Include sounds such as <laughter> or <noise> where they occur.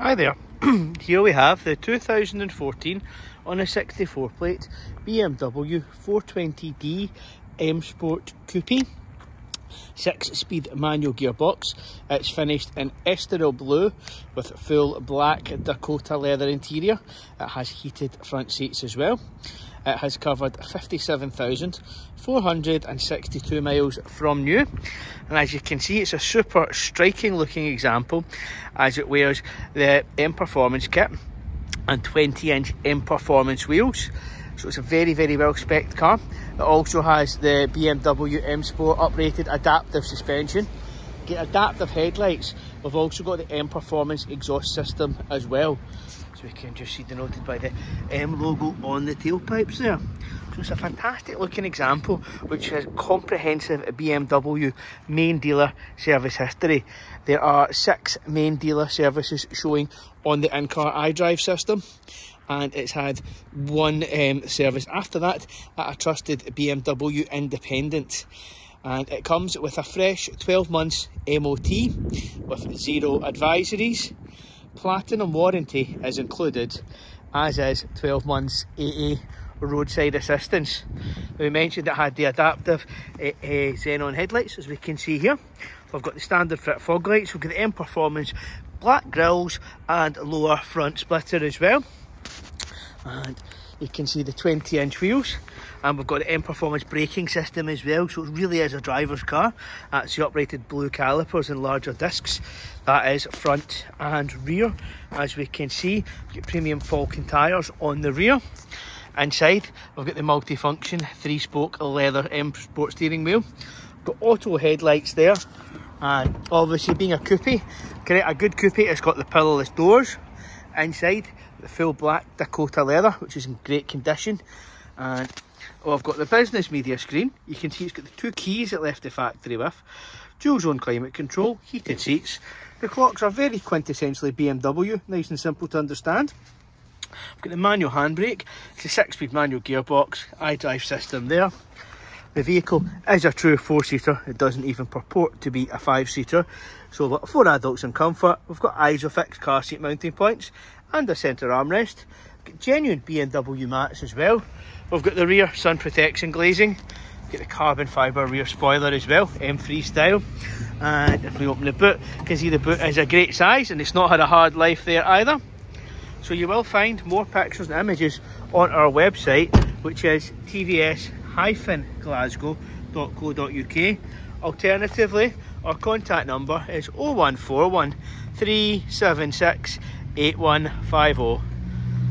Hi there. <clears throat> Here we have the 2014 on a 64 plate BMW 420d M Sport Coupe. Six speed manual gearbox. It's finished in Estoril blue with full black Dakota leather interior. It has heated front seats as well. It has covered 57,462 miles from new. And as you can see, it's a super striking looking example as it wears the M Performance kit and 20 inch M Performance wheels. So it's a very, very well spec car. It also has the BMW M Sport uprated adaptive suspension. Get adaptive headlights. We've also got the M Performance exhaust system as well. So we can just see denoted by the M logo on the tailpipes there. So it's a fantastic looking example which has comprehensive BMW main dealer service history. There are six main dealer services showing on the in-car iDrive system and it's had one um, service after that at a trusted BMW independent and it comes with a fresh 12 months MOT with zero advisories platinum warranty is included, as is 12 months AA roadside assistance. We mentioned it had the adaptive uh, uh, xenon headlights, as we can see here. We've got the standard fit fog lights, we've got the M Performance black grills and lower front splitter as well. And you can see the 20 inch wheels and we've got the M Performance braking system as well so it really is a driver's car. That's the uprated blue calipers and larger discs. That is front and rear. As we can see we've got premium Falken tyres on the rear. Inside we've got the multi-function three spoke leather M Sport steering wheel. Got auto headlights there and obviously being a coupe a good coupe it's got the pillarless doors. Inside the full black Dakota leather, which is in great condition. And oh, I've got the business media screen. You can see it's got the two keys it left the factory with. Dual zone climate control, heated seats. The clocks are very quintessentially BMW, nice and simple to understand. I've got the manual handbrake, it's a six speed manual gearbox, iDrive system there. The vehicle is a true four-seater, it doesn't even purport to be a five-seater. So four adults in comfort, we've got ISOFIX car seat mounting points and a centre armrest. Genuine BMW mats as well. We've got the rear sun protection glazing. Get the carbon fibre rear spoiler as well, M3 style. And if we open the boot, you can see the boot is a great size and it's not had a hard life there either. So you will find more pictures and images on our website, which is tvs glasgow.co.uk. Alternatively, our contact number is 0141 376 8150.